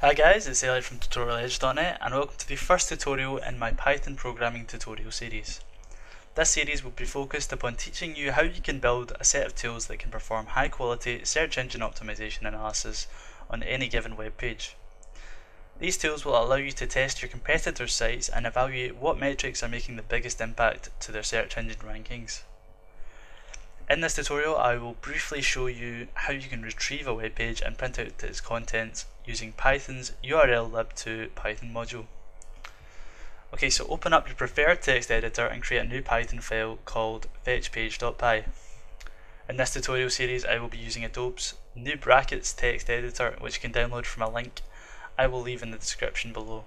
Hi guys, it's Elliot from TutorialEdge.net and welcome to the first tutorial in my Python programming tutorial series. This series will be focused upon teaching you how you can build a set of tools that can perform high quality search engine optimization analysis on any given web page. These tools will allow you to test your competitors' sites and evaluate what metrics are making the biggest impact to their search engine rankings. In this tutorial I will briefly show you how you can retrieve a web page and print out its contents using Python's urllib2 Python module. Okay, so open up your preferred text editor and create a new Python file called fetchpage.py. In this tutorial series I will be using Adobe's new Brackets text editor which you can download from a link I will leave in the description below.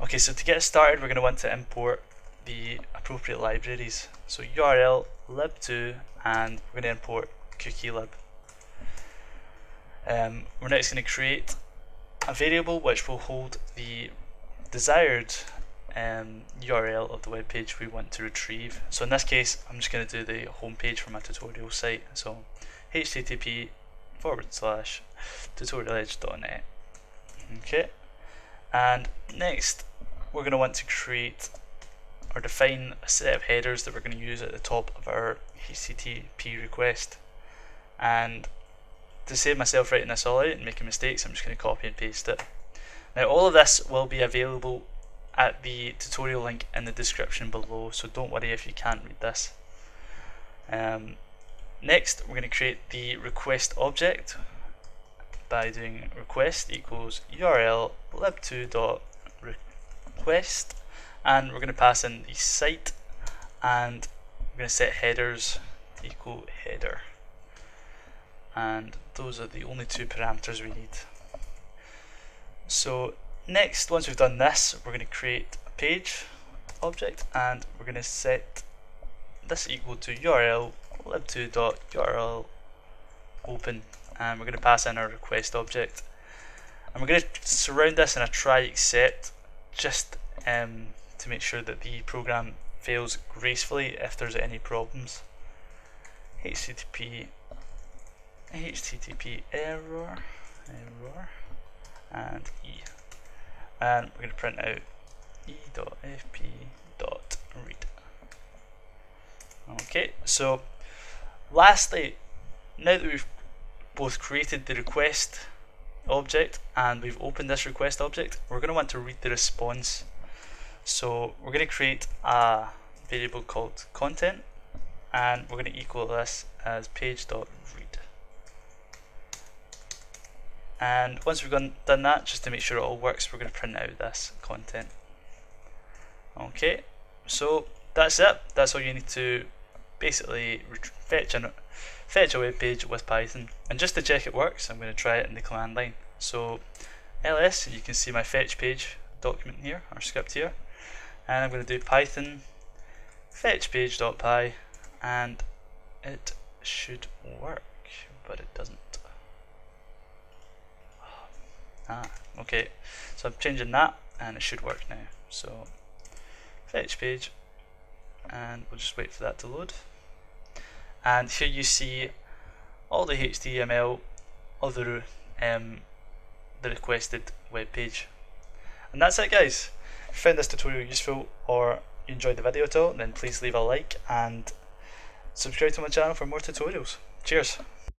Okay, so to get started we're going to want to import the appropriate libraries. So url lib2 and we're going to import cookielib. Um, we're next going to create a variable which will hold the desired um, URL of the web page we want to retrieve. So in this case, I'm just going to do the home page for my tutorial site. So http forward slash tutorialedge.net. Okay, and next we're going to want to create or define a set of headers that we're going to use at the top of our HTTP request. And to save myself writing this all out and making mistakes, I'm just going to copy and paste it. Now all of this will be available at the tutorial link in the description below, so don't worry if you can't read this. Um, next, we're going to create the request object by doing request equals url lib2.request and we're going to pass in the site and we're going to set headers equal header. And those are the only two parameters we need. So next once we've done this we're going to create a page object and we're going to set this equal to url lib2.url open and we're going to pass in our request object. And we're going to surround this in a try except just um, to make sure that the program fails gracefully if there's any problems. HTTP HTTP error error and E and we're going to print out e.fp.read okay so lastly now that we've both created the request object and we've opened this request object we're going to want to read the response so we're going to create a variable called content and we're going to equal this as page.read. And once we've done, that, just to make sure it all works, we're going to print out this content. Okay, so that's it. That's all you need to basically fetch, an, fetch a web page with Python. And just to check it works, I'm going to try it in the command line. So ls, you can see my fetch page document here, our script here and I'm going to do python fetch page.py and it should work but it doesn't. Ah okay. So I'm changing that and it should work now. So fetch page and we'll just wait for that to load. And here you see all the HTML of um, the requested web page. And that's it guys if you found this tutorial useful or you enjoyed the video at all, then please leave a like and subscribe to my channel for more tutorials. Cheers!